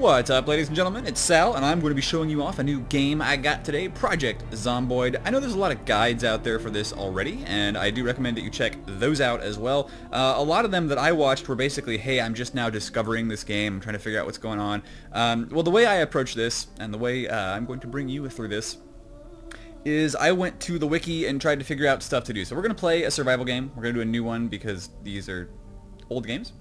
What's up ladies and gentlemen, it's Sal and I'm going to be showing you off a new game I got today, Project Zomboid. I know there's a lot of guides out there for this already and I do recommend that you check those out as well. Uh, a lot of them that I watched were basically, hey I'm just now discovering this game, I'm trying to figure out what's going on. Um, well the way I approach this and the way uh, I'm going to bring you through this is I went to the wiki and tried to figure out stuff to do. So we're going to play a survival game. We're going to do a new one because these are old games.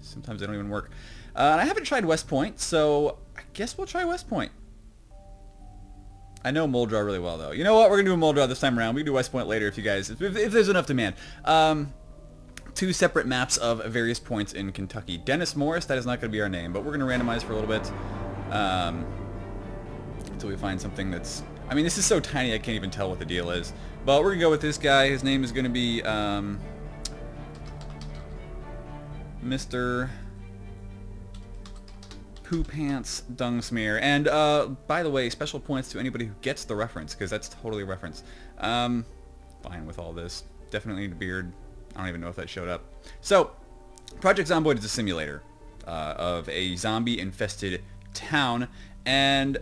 Sometimes they don't even work. Uh, and I haven't tried West Point, so I guess we'll try West Point. I know Muldraugh really well, though. You know what? We're going to do Muldraugh this time around. We can do West Point later if you guys, if, if there's enough demand. Um, two separate maps of various points in Kentucky. Dennis Morris, that is not going to be our name, but we're going to randomize for a little bit um, until we find something that's... I mean, this is so tiny I can't even tell what the deal is. But we're going to go with this guy. His name is going to be um, Mr poo pants dung smear. And uh, by the way, special points to anybody who gets the reference, because that's totally a reference. Um, fine with all this. Definitely the beard. I don't even know if that showed up. So, Project Zomboid is a simulator uh, of a zombie-infested town, and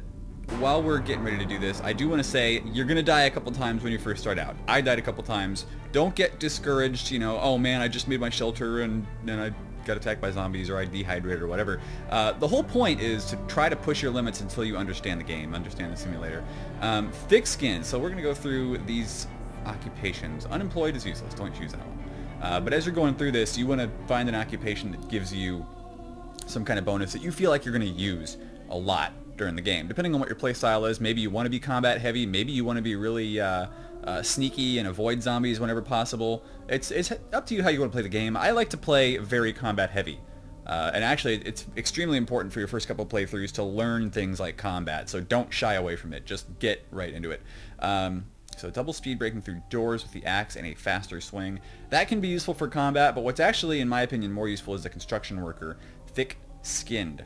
while we're getting ready to do this, I do want to say you're going to die a couple times when you first start out. I died a couple times. Don't get discouraged, you know, oh man, I just made my shelter and then I got attacked by zombies or I dehydrated or whatever. Uh, the whole point is to try to push your limits until you understand the game, understand the simulator. Um, thick skin. So we're going to go through these occupations. Unemployed is useless. Don't choose that one. Uh, but as you're going through this, you want to find an occupation that gives you some kind of bonus that you feel like you're going to use a lot during the game. Depending on what your playstyle is, maybe you want to be combat heavy, maybe you want to be really uh, uh, sneaky and avoid zombies whenever possible. It's, it's up to you how you want to play the game. I like to play very combat heavy. Uh, and actually, it's extremely important for your first couple playthroughs to learn things like combat, so don't shy away from it. Just get right into it. Um, so double speed breaking through doors with the axe and a faster swing. That can be useful for combat, but what's actually, in my opinion, more useful is the construction worker, thick-skinned.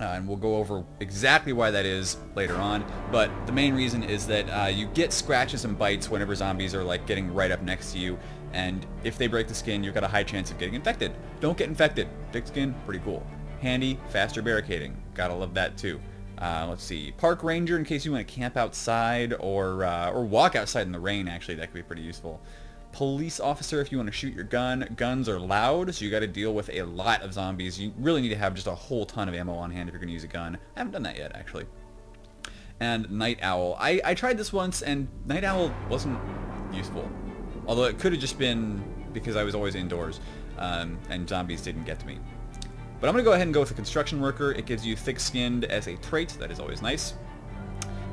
Uh, and we'll go over exactly why that is later on. But the main reason is that uh, you get scratches and bites whenever zombies are like getting right up next to you. And if they break the skin, you've got a high chance of getting infected. Don't get infected. Thick skin, pretty cool. Handy, faster barricading. Gotta love that too. Uh, let's see, park ranger in case you want to camp outside or uh, or walk outside in the rain. Actually, that could be pretty useful police officer if you want to shoot your gun. Guns are loud, so you got to deal with a lot of zombies. You really need to have just a whole ton of ammo on hand if you're going to use a gun. I haven't done that yet, actually. And Night Owl. I, I tried this once, and Night Owl wasn't useful. Although it could have just been because I was always indoors, um, and zombies didn't get to me. But I'm going to go ahead and go with the Construction Worker. It gives you thick-skinned as a trait. That is always nice.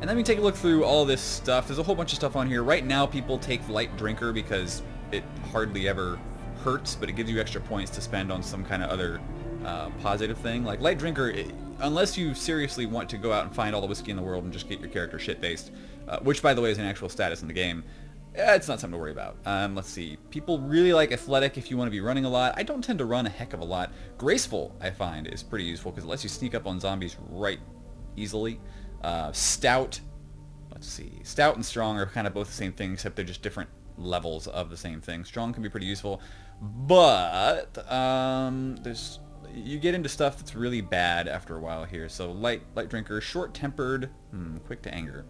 And then we take a look through all this stuff. There's a whole bunch of stuff on here. Right now people take Light Drinker because it hardly ever hurts, but it gives you extra points to spend on some kind of other uh, positive thing. Like Light Drinker, it, unless you seriously want to go out and find all the whiskey in the world and just get your character shit-faced, uh, which by the way is an actual status in the game, eh, it's not something to worry about. Um, let's see. People really like Athletic if you want to be running a lot. I don't tend to run a heck of a lot. Graceful, I find, is pretty useful because it lets you sneak up on zombies right easily. Uh, stout, let's see, stout and strong are kind of both the same thing, except they're just different levels of the same thing. Strong can be pretty useful, but um, there's you get into stuff that's really bad after a while here. So light light drinker, short-tempered, hmm, quick to anger.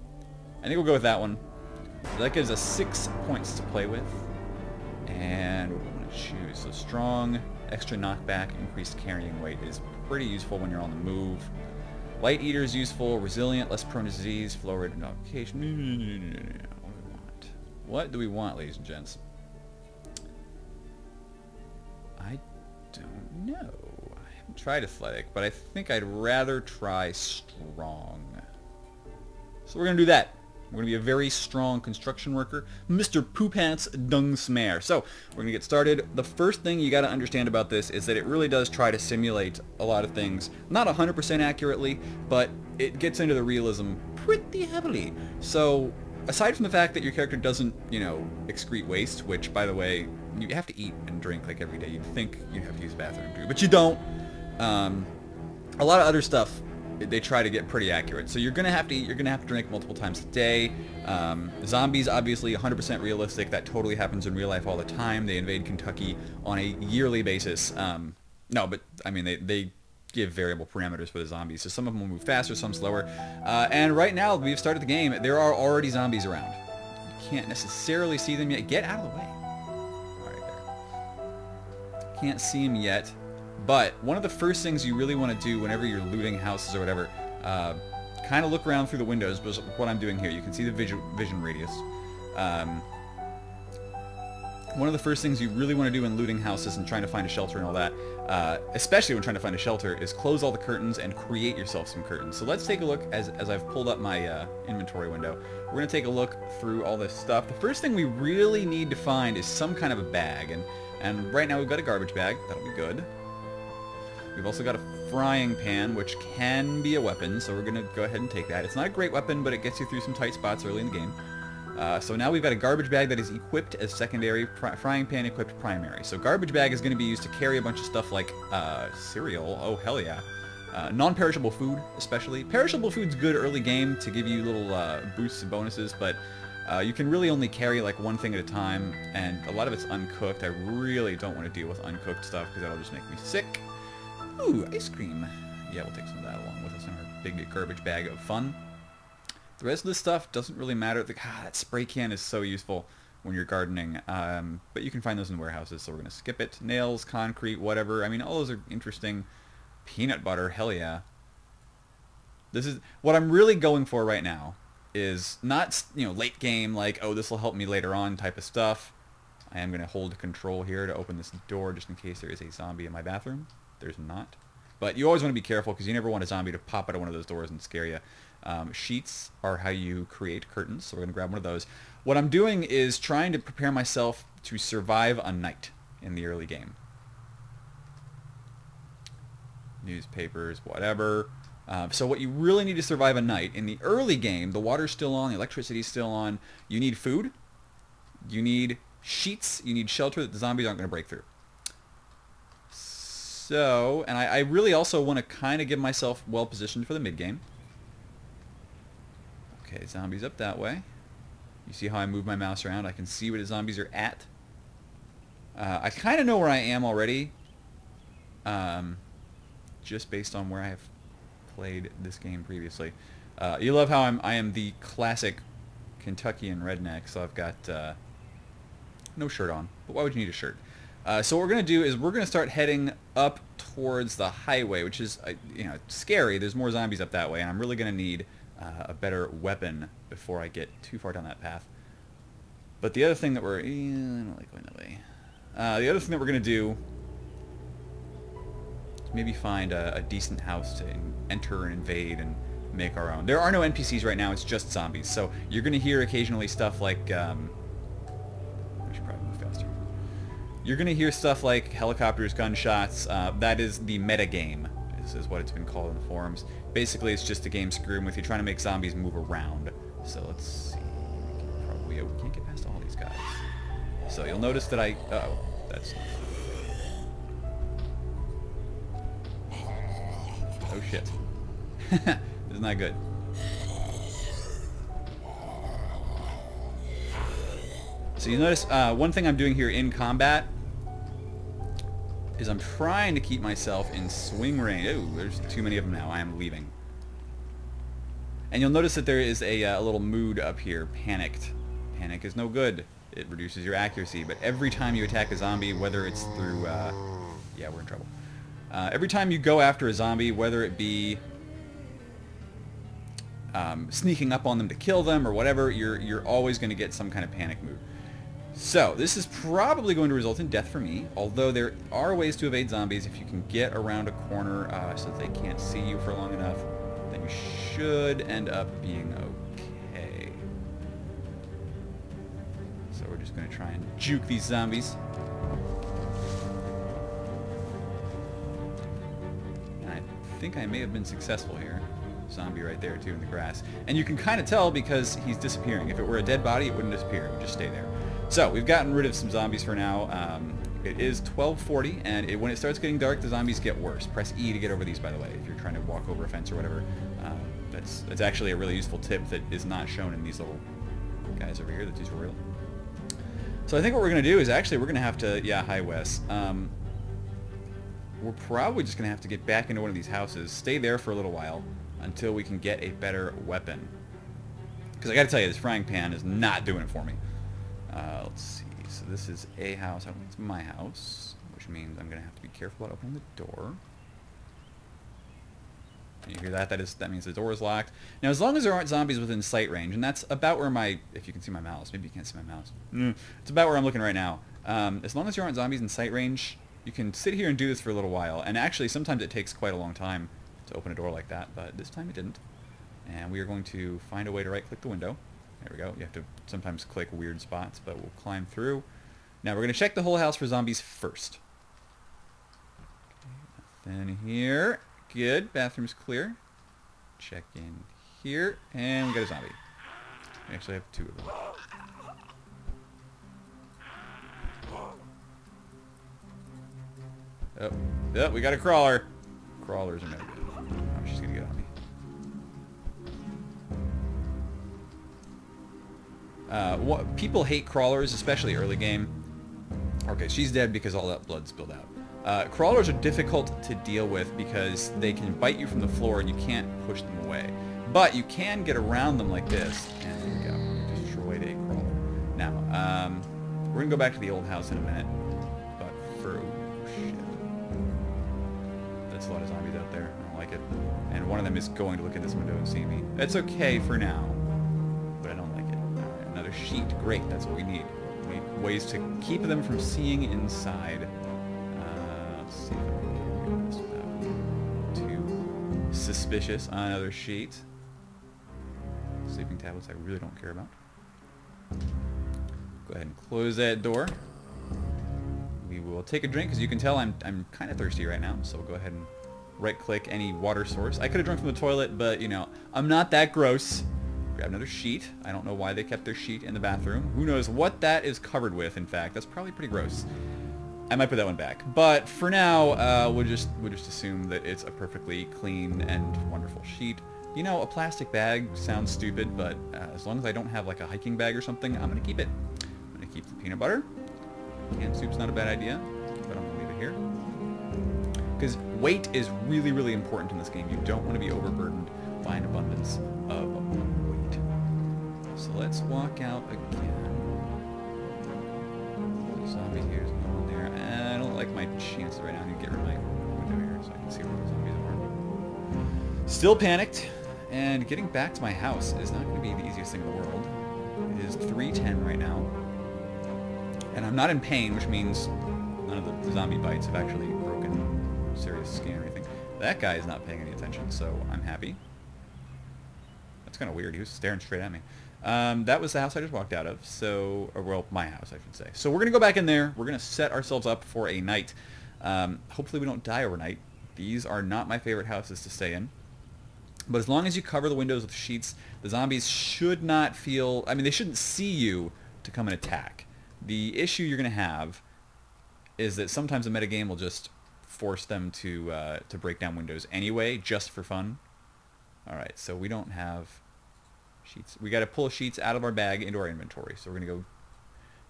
I think we'll go with that one. So that gives us six points to play with. And we're going to choose. So strong, extra knockback, increased carrying weight is pretty useful when you're on the move. Light Eater is useful, resilient, less prone to disease, flow rate of notification. No, no, no, no, no, What do we want? What do we want, ladies and gents? I don't know. I haven't tried Athletic, but I think I'd rather try Strong. So we're going to do that. We're going to be a very strong construction worker, Mr. Poop Poopants Dung Smear. So, we're going to get started. The first thing you got to understand about this is that it really does try to simulate a lot of things. Not 100% accurately, but it gets into the realism pretty heavily. So, aside from the fact that your character doesn't, you know, excrete waste, which, by the way, you have to eat and drink like every day. You'd think you have to use the bathroom too, but you don't. Um, a lot of other stuff they try to get pretty accurate. So you're gonna have to eat, you're gonna have to drink multiple times a day. Um, zombies, obviously, 100% realistic. That totally happens in real life all the time. They invade Kentucky on a yearly basis. Um, no, but I mean they they give variable parameters for the zombies. So some of them will move faster, some slower. Uh, and right now, we've started the game. There are already zombies around. You can't necessarily see them yet. Get out of the way. All right, there. Can't see them yet. But one of the first things you really want to do whenever you're looting houses or whatever, uh, kind of look around through the windows, but what I'm doing here. You can see the vision, vision radius. Um, one of the first things you really want to do when looting houses and trying to find a shelter and all that, uh, especially when trying to find a shelter, is close all the curtains and create yourself some curtains. So let's take a look as, as I've pulled up my uh, inventory window. We're going to take a look through all this stuff. The first thing we really need to find is some kind of a bag. And, and right now we've got a garbage bag. That'll be good. We've also got a frying pan, which can be a weapon, so we're going to go ahead and take that. It's not a great weapon, but it gets you through some tight spots early in the game. Uh, so now we've got a garbage bag that is equipped as secondary, frying pan equipped primary. So garbage bag is going to be used to carry a bunch of stuff like uh, cereal. Oh, hell yeah. Uh, non-perishable food, especially. Perishable food's good early game to give you little uh, boosts and bonuses, but uh, you can really only carry like one thing at a time, and a lot of it's uncooked. I really don't want to deal with uncooked stuff because that'll just make me sick. Ooh, ice cream. Yeah, we'll take some of that along with us in our big garbage bag of fun. The rest of the stuff doesn't really matter. The, that spray can is so useful when you're gardening. Um, but you can find those in warehouses, so we're going to skip it. Nails, concrete, whatever. I mean, all those are interesting. Peanut butter, hell yeah. This is what I'm really going for right now is not, you know, late game like, oh, this will help me later on type of stuff. I am going to hold control here to open this door just in case there is a zombie in my bathroom. There's not. But you always want to be careful because you never want a zombie to pop out of one of those doors and scare you. Um, sheets are how you create curtains, so we're going to grab one of those. What I'm doing is trying to prepare myself to survive a night in the early game. Newspapers, whatever. Uh, so what you really need to survive a night, in the early game, the water's still on, the electricity's still on, you need food, you need sheets, you need shelter that the zombies aren't going to break through. So, and I, I really also want to kind of give myself well positioned for the mid-game. Okay, zombies up that way. You see how I move my mouse around? I can see where the zombies are at. Uh, I kind of know where I am already. Um, just based on where I have played this game previously. Uh, you love how I'm, I am the classic Kentuckian redneck, so I've got uh, no shirt on. But why would you need a shirt? Uh, so what we're going to do is we're going to start heading up towards the highway, which is, uh, you know, scary. There's more zombies up that way, and I'm really going to need uh, a better weapon before I get too far down that path. But the other thing that we're... I don't like going that way. Uh, the other thing that we're going to do is maybe find a, a decent house to enter and invade and make our own. There are no NPCs right now, it's just zombies. So you're going to hear occasionally stuff like... Um, You're going to hear stuff like helicopters, gunshots. Uh, that is the meta game, is, is what it's been called in the forums. Basically, it's just a game screwing with you, trying to make zombies move around. So let's see. We probably oh, we can't get past all these guys. So you'll notice that I... Uh oh, that's... Oh shit. this is not good. So you notice uh, one thing I'm doing here in combat is I'm trying to keep myself in swing range. Oh, there's too many of them now. I am leaving. And you'll notice that there is a, uh, little mood up here, panicked. Panic is no good. It reduces your accuracy, but every time you attack a zombie, whether it's through... Uh, yeah, we're in trouble. Uh, every time you go after a zombie, whether it be um, sneaking up on them to kill them or whatever, you're, you're always going to get some kind of panic mood. So, this is probably going to result in death for me, although there are ways to evade zombies. If you can get around a corner uh, so that they can't see you for long enough, then you should end up being okay. So we're just going to try and juke these zombies. And I think I may have been successful here. Zombie right there, too, in the grass. And you can kind of tell because he's disappearing. If it were a dead body, it wouldn't disappear. It would just stay there. So we've gotten rid of some zombies for now. Um, it is 1240, and it, when it starts getting dark, the zombies get worse. Press E to get over these, by the way, if you're trying to walk over a fence or whatever. Um, that's, that's actually a really useful tip that is not shown in these little guys over here, the tutorial. So I think what we're going to do is actually we're going to have to, yeah, hi Wes. Um, we're probably just going to have to get back into one of these houses, stay there for a little while until we can get a better weapon. Because I got to tell you, this frying pan is not doing it for me. Uh, let's see. So this is a house. I don't think it's my house, which means I'm going to have to be careful about opening the door. You hear that? That is that means the door is locked. Now, as long as there aren't zombies within sight range, and that's about where my if you can see my mouse, maybe you can't see my mouse. Mm, it's about where I'm looking right now. Um, as long as there aren't zombies in sight range, you can sit here and do this for a little while. And actually, sometimes it takes quite a long time to open a door like that, but this time it didn't. And we are going to find a way to right-click the window. There we go. You have to sometimes click weird spots, but we'll climb through. Now we're going to check the whole house for zombies first. Okay, nothing here. Good. Bathroom's clear. Check in here. And we got a zombie. We actually have two of them. Oh, oh we got a crawler. Crawlers are no good. Uh, what, people hate crawlers, especially early game. Okay, she's dead because all that blood spilled out. Uh, crawlers are difficult to deal with because they can bite you from the floor and you can't push them away. But you can get around them like this. And there we go. Destroyed a crawler. Now, um, we're going to go back to the old house in a minute. But for... Oh, shit. That's a lot of zombies out there. I don't like it. And one of them is going to look at this window and see me. That's okay for now. Sheet. Great. That's what we need. We need ways to keep them from seeing inside uh, see if I can get this without too suspicious. On another sheet. Sleeping tablets I really don't care about. Go ahead and close that door. We will take a drink. As you can tell, I'm, I'm kind of thirsty right now, so we'll go ahead and right-click any water source. I could have drunk from the toilet, but, you know, I'm not that gross. Grab another sheet. I don't know why they kept their sheet in the bathroom. Who knows what that is covered with, in fact. That's probably pretty gross. I might put that one back. But for now, uh, we'll just we'll just assume that it's a perfectly clean and wonderful sheet. You know, a plastic bag sounds stupid, but uh, as long as I don't have like a hiking bag or something, I'm gonna keep it. I'm gonna keep the peanut butter. Canned soup's not a bad idea, but I'm gonna leave it here. Because weight is really, really important in this game. You don't want to be overburdened by an abundance of. So let's walk out again. Zombie here no one there. Eh, I don't like my chances right now. I need to get rid of my window here so I can see where the zombies are. Still panicked, and getting back to my house is not going to be the easiest thing in the world. It is 310 right now, and I'm not in pain, which means none of the zombie bites have actually broken serious skin or anything. That guy is not paying any attention, so I'm happy. That's kind of weird. He was staring straight at me. Um, that was the house I just walked out of. So, well, my house, I should say. So we're going to go back in there. We're going to set ourselves up for a night. Um, hopefully we don't die overnight. These are not my favorite houses to stay in. But as long as you cover the windows with sheets, the zombies should not feel... I mean, they shouldn't see you to come and attack. The issue you're going to have is that sometimes a metagame will just force them to uh, to break down windows anyway, just for fun. All right, so we don't have sheets. We got to pull sheets out of our bag into our inventory. So we're going to go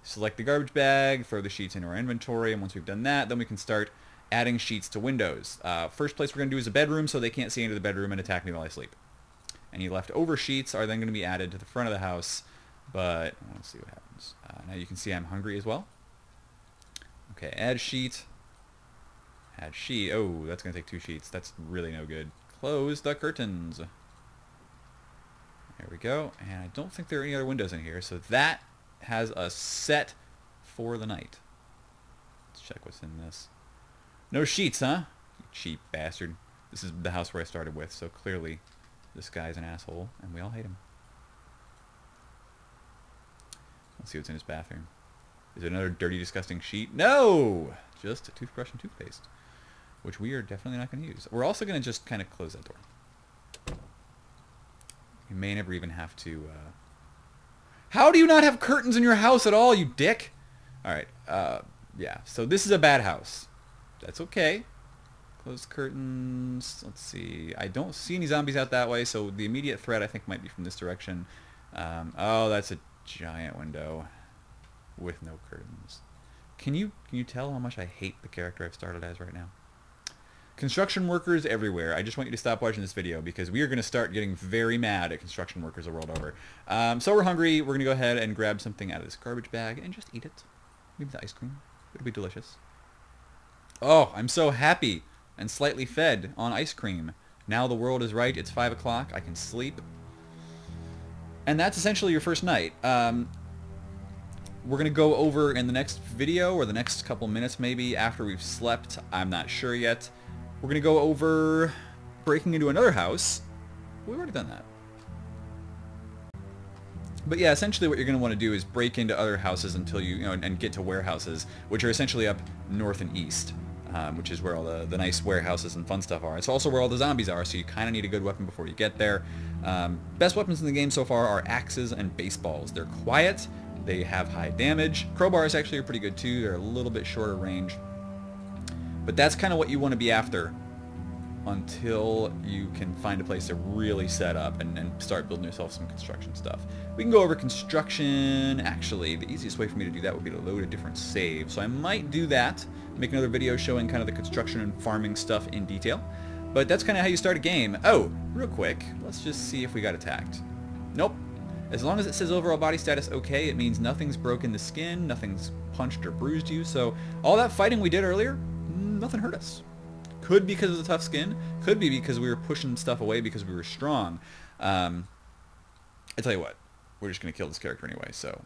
select the garbage bag, throw the sheets into our inventory, and once we've done that, then we can start adding sheets to windows. Uh, first place we're going to do is a bedroom so they can't see into the bedroom and attack me while I sleep. Any leftover sheets are then going to be added to the front of the house, but let's see what happens. Uh, now you can see I'm hungry as well. Okay, add sheet. Add sheet. Oh, that's going to take two sheets. That's really no good. Close the curtains. There we go. And I don't think there are any other windows in here, so that has us set for the night. Let's check what's in this. No sheets, huh? You cheap bastard. This is the house where I started with, so clearly this guy's an asshole, and we all hate him. Let's see what's in his bathroom. Is it another dirty, disgusting sheet? No! Just a toothbrush and toothpaste, which we are definitely not going to use. We're also going to just kind of close that door. You may never even have to... Uh... How do you not have curtains in your house at all, you dick? Alright, uh, yeah. So this is a bad house. That's okay. Close curtains. Let's see. I don't see any zombies out that way, so the immediate threat I think might be from this direction. Um, oh, that's a giant window with no curtains. Can you can you tell how much I hate the character I've started as right now? Construction workers everywhere. I just want you to stop watching this video because we are going to start getting very mad at construction workers the world over. Um, so we're hungry. We're going to go ahead and grab something out of this garbage bag and just eat it. Maybe the ice cream. It'll be delicious. Oh, I'm so happy and slightly fed on ice cream. Now the world is right. It's 5 o'clock. I can sleep. And that's essentially your first night. Um, we're going to go over in the next video or the next couple minutes maybe after we've slept. I'm not sure yet. We're going to go over breaking into another house. We've already done that. But yeah, essentially what you're going to want to do is break into other houses until you, you know, and get to warehouses, which are essentially up north and east, um, which is where all the, the nice warehouses and fun stuff are. It's also where all the zombies are, so you kind of need a good weapon before you get there. Um, best weapons in the game so far are axes and baseballs. They're quiet, they have high damage. Crowbars actually are pretty good too, they're a little bit shorter range. But that's kind of what you want to be after until you can find a place to really set up and, and, start building yourself some construction stuff. We can go over construction. Actually, the easiest way for me to do that would be to load a different save. So I might do that, make another video showing kind of the construction and farming stuff in detail. But that's kind of how you start a game. Oh, real quick, let's just see if we got attacked. Nope. As long as it says overall body status okay, it means nothing's broken the skin, nothing's punched or bruised you. So all that fighting we did earlier, nothing hurt us. Could be because of the tough skin. Could be because we were pushing stuff away because we were strong. Um, I tell you what, we're just going to kill this character anyway. So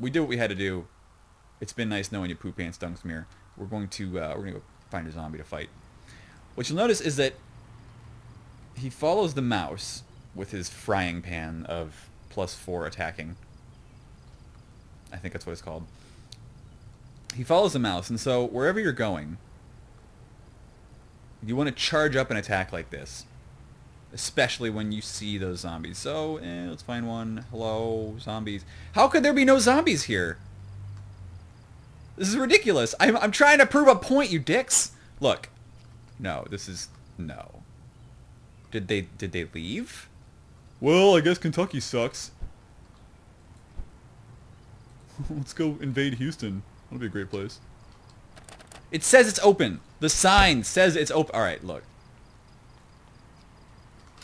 we did what we had to do. It's been nice knowing you, Poo Pants Dung Smear. We're going to uh, we're going to go find a zombie to fight. What you'll notice is that he follows the mouse with his frying pan of plus four attacking. I think that's what it's called. He follows the mouse, and so wherever you're going, you want to charge up an attack like this. Especially when you see those zombies. So, eh, let's find one. Hello, zombies. How could there be no zombies here? This is ridiculous. I'm, I'm trying to prove a point, you dicks. Look. No, this is... No. Did they, did they leave? Well, I guess Kentucky sucks. Let's go invade Houston. That'll be a great place. It says it's open. The sign says it's open. All right, look.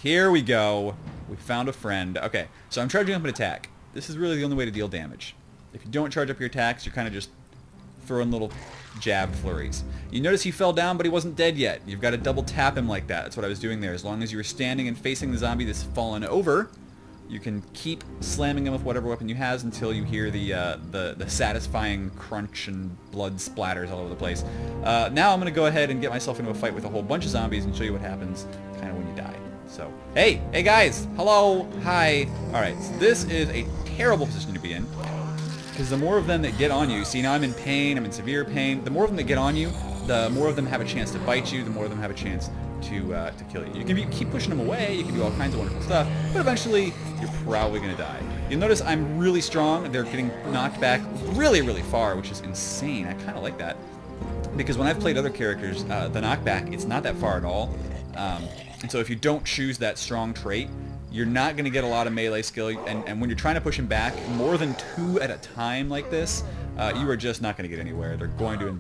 Here we go. We found a friend. Okay, so I'm charging up an attack. This is really the only way to deal damage. If you don't charge up your attacks, you're kind of just throwing little jab flurries. You notice he fell down, but he wasn't dead yet. You've got to double tap him like that. That's what I was doing there. As long as you were standing and facing the zombie that's fallen over, you can keep slamming him with whatever weapon you has until you hear the uh, the, the satisfying crunch and blood splatters all over the place. Uh, now I'm going to go ahead and get myself into a fight with a whole bunch of zombies and show you what happens kind of when you die. So, hey, hey guys, hello, hi. All right, so this is a terrible position to be in because the more of them that get on you, see now I'm in pain, I'm in severe pain, the more of them that get on you, the more of them have a chance to bite you, the more of them have a chance to uh, to kill you. You can be, keep pushing them away, you can do all kinds of wonderful stuff, but eventually you're probably going to die. You'll notice I'm really strong. They're getting knocked back really, really far, which is insane. I kind of like that. Because when I've played other characters, uh, the knockback, it's not that far at all. Um, and so if you don't choose that strong trait, you're not going to get a lot of melee skill. And, and when you're trying to push them back more than two at a time like this, uh, you are just not going to get anywhere. They're going to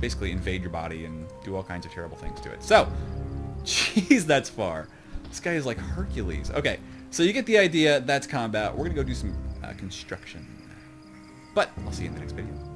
basically invade your body and do all kinds of terrible things to it. So, Jeez, that's far. This guy is like Hercules. Okay, so you get the idea. That's combat. We're going to go do some uh, construction. But I'll see you in the next video.